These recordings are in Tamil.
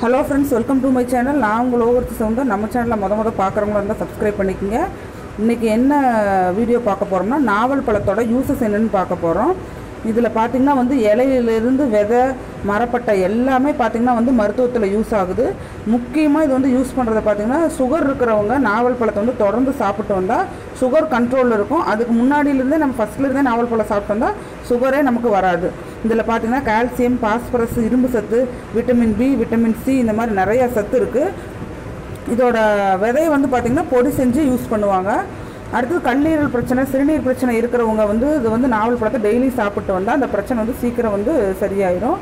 Hello friends welcome to my channel. நான் உங்கள் ஓவர்த்தி சவுண்டர் நம்ம சேனலில் மொதல் மொதல் பார்க்குறவங்களா இருந்தால் சப்ஸ்கிரைப் பண்ணிக்கோங்க. இன்றைக்கி என்ன வீடியோ பார்க்க போகிறோம்னா நாவல் பழத்தோட யூசஸ் என்னென்னு பார்க்க போகிறோம் இதில் பார்த்திங்கன்னா வந்து இலையிலிருந்து விதை மரப்பட்டை எல்லாமே பார்த்திங்கன்னா வந்து மருத்துவத்தில் யூஸ் ஆகுது. முக்கியமாக இது வந்து யூஸ் பண்ணுறது பார்த்திங்கன்னா சுகர் இருக்கிறவங்க நாவல் பழத்தை வந்து தொடர்ந்து சாப்பிட்டு வந்தால் சுகர் கண்ட்ரோலில் இருக்கும். அதுக்கு முன்னாடியிலேருந்தே நம்ம ஃபஸ்ட்லேருந்தே நாவல் பழம் சாப்பிட்டு வந்தால் சுகரே நமக்கு வராது. இதில் பார்த்திங்கன்னா கால்சியம் பாஸ்பரஸ் இரும்பு சத்து விட்டமின் பி விட்டமின் சி இந்த மாதிரி நிறையா சத்து இருக்குது இதோட விதையை வந்து பார்த்திங்கன்னா பொடி செஞ்சு யூஸ் பண்ணுவாங்க. அடுத்தது கல்லீரல் பிரச்சனை சிறுநீர் பிரச்சனை இருக்கிறவங்க வந்து இது வந்து நாவல் பழத்தை டெய்லி சாப்பிட்டு வந்தால் அந்த பிரச்சனை வந்து சீக்கிரம் வந்து சரியாயிடும்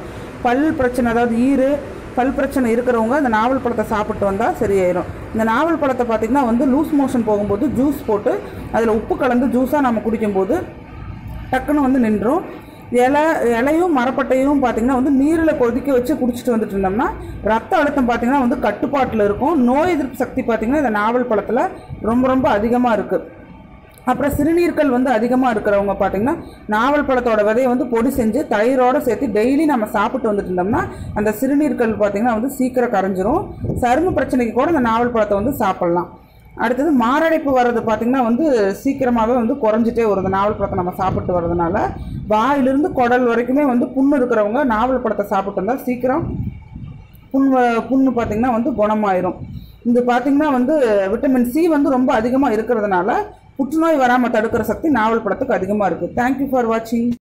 பல் பிரச்சனை அதாவது ஈறு பல் பிரச்சனை இருக்கிறவங்க இந்த நாவல் பழத்தை சாப்பிட்டு வந்தால் சரியாயிடும் இந்த நாவல் பழத்தை பார்த்திங்கன்னா வந்து லூஸ் மோஷன் போகும்போது ஜூஸ் போட்டு அதில் உப்பு கலந்து ஜூஸாக நம்ம குடிக்கும்போது டக்குன்னு வந்து நின்றோம். இலை இலையும் மரப்பட்டையும் பார்த்திங்கன்னா வந்து நீரில் கொதிக்க வச்சு குடிச்சிட்டு வந்துட்டு இருந்தோம்னா ரத்த அழுத்தம் பார்த்திங்கன்னா வந்து கட்டுப்பாட்டில் இருக்கும். நோய் எதிர்ப்பு சக்தி பார்த்திங்கன்னா இந்த நாவல் பழத்தில் ரொம்ப ரொம்ப அதிகமாக இருக்குது அப்புறம் சிறுநீர்கள் வந்து அதிகமாக இருக்கிறவங்க பார்த்திங்கன்னா நாவல் பழத்தோட விதையை வந்து பொடி செஞ்சு தயிரோடு சேர்த்து டெய்லி நம்ம சாப்பிட்டு வந்துட்டு இருந்தோம்னா அந்த சிறுநீர்கள் பார்த்திங்கன்னா வந்து சீக்கிரம் கரைஞ்சிரும். சரும பிரச்சனைக்கு கூட இந்த நாவல் பழத்தை வந்து சாப்பிட்லாம். அடுத்தது மாரடைப்பு வர்றது பார்த்திங்கன்னா வந்து சீக்கிரமாகவே வந்து குறைஞ்சிட்டே வருது நாவல் பழத்தை நம்ம சாப்பிட்டு வர்றதுனால வாயிலிருந்து குடல் வரைக்குமே வந்து புண்ணு இருக்கிறவங்க நாவல் பழத்தை சாப்பிட்டு வந்தால் சீக்கிரம் புண் புண்ணு பார்த்திங்கன்னா வந்து குணமாயிரும். இது பார்த்திங்கன்னா வந்து விட்டமின் சி வந்து ரொம்ப அதிகமாக இருக்கிறதுனால புற்றுநோய் வராமல் தடுக்கிற சக்தி நாவல் பழத்துக்கு அதிகமாக இருக்குது தேங்க்யூ ஃபார் வாட்சிங்